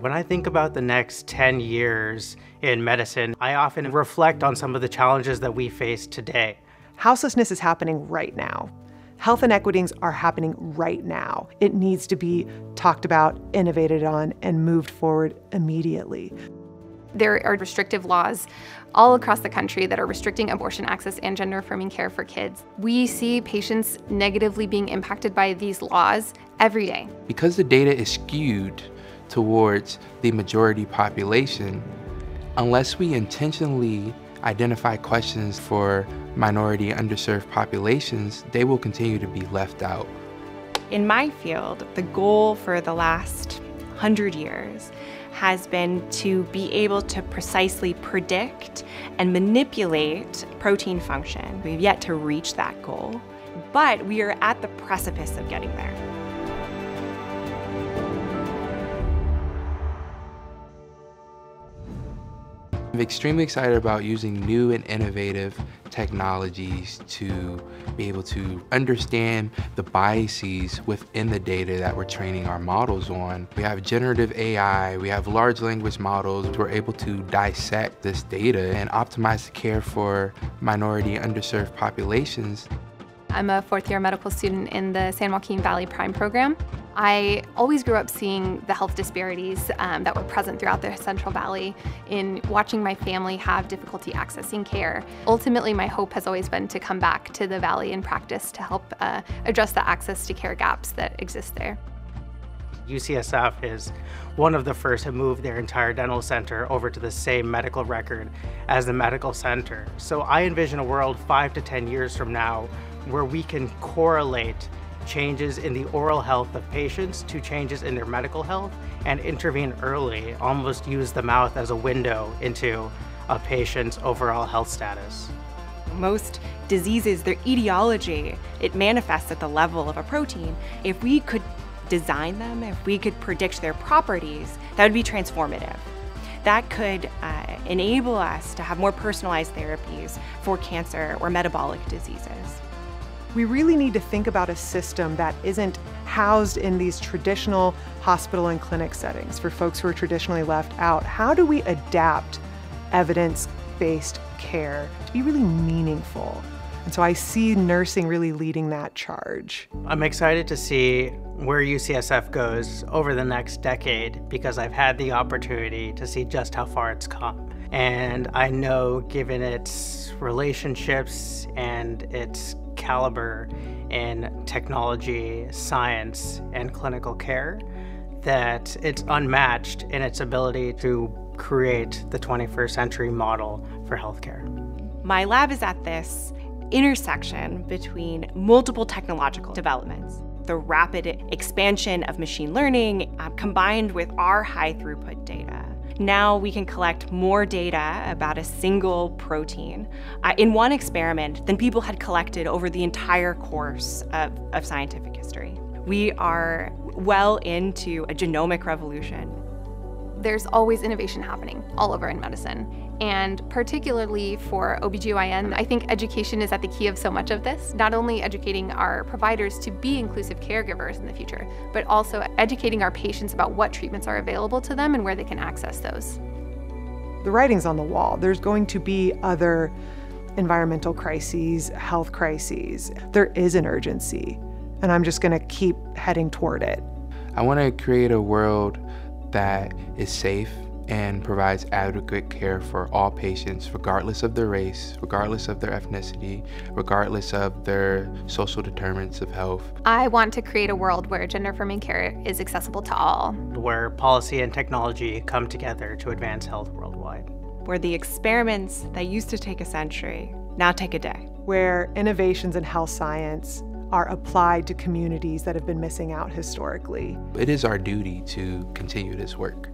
When I think about the next 10 years in medicine, I often reflect on some of the challenges that we face today. Houselessness is happening right now. Health inequities are happening right now. It needs to be talked about, innovated on, and moved forward immediately. There are restrictive laws all across the country that are restricting abortion access and gender affirming care for kids. We see patients negatively being impacted by these laws every day. Because the data is skewed towards the majority population, unless we intentionally identify questions for minority underserved populations, they will continue to be left out. In my field, the goal for the last hundred years has been to be able to precisely predict and manipulate protein function. We've yet to reach that goal, but we are at the precipice of getting there. I'm extremely excited about using new and innovative technologies to be able to understand the biases within the data that we're training our models on. We have generative AI, we have large language models. We're able to dissect this data and optimize the care for minority underserved populations. I'm a fourth year medical student in the San Joaquin Valley Prime program. I always grew up seeing the health disparities um, that were present throughout the Central Valley in watching my family have difficulty accessing care. Ultimately, my hope has always been to come back to the Valley in practice to help uh, address the access to care gaps that exist there. UCSF is one of the first to move their entire dental center over to the same medical record as the medical center. So I envision a world five to 10 years from now where we can correlate changes in the oral health of patients to changes in their medical health and intervene early, almost use the mouth as a window into a patient's overall health status. Most diseases, their etiology, it manifests at the level of a protein. If we could design them, if we could predict their properties, that would be transformative. That could uh, enable us to have more personalized therapies for cancer or metabolic diseases. We really need to think about a system that isn't housed in these traditional hospital and clinic settings for folks who are traditionally left out. How do we adapt evidence based care to be really meaningful? And so I see nursing really leading that charge. I'm excited to see where UCSF goes over the next decade because I've had the opportunity to see just how far it's come. And I know, given its relationships and its caliber in technology, science, and clinical care, that it's unmatched in its ability to create the 21st century model for healthcare. My lab is at this intersection between multiple technological developments. The rapid expansion of machine learning uh, combined with our high throughput data now we can collect more data about a single protein uh, in one experiment than people had collected over the entire course of, of scientific history. We are well into a genomic revolution. There's always innovation happening all over in medicine. And particularly for OBGYN, I think education is at the key of so much of this. Not only educating our providers to be inclusive caregivers in the future, but also educating our patients about what treatments are available to them and where they can access those. The writing's on the wall. There's going to be other environmental crises, health crises. There is an urgency, and I'm just going to keep heading toward it. I want to create a world that is safe and provides adequate care for all patients, regardless of their race, regardless of their ethnicity, regardless of their social determinants of health. I want to create a world where gender affirming care is accessible to all. Where policy and technology come together to advance health worldwide. Where the experiments that used to take a century now take a day. Where innovations in health science are applied to communities that have been missing out historically. It is our duty to continue this work.